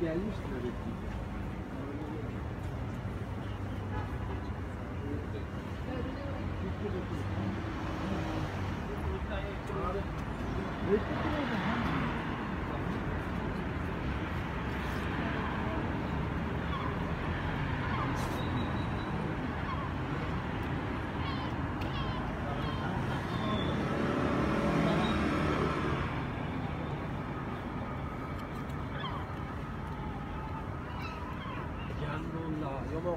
gelmiştir öyle Yanrolla, yo'q. Nôn đỏ.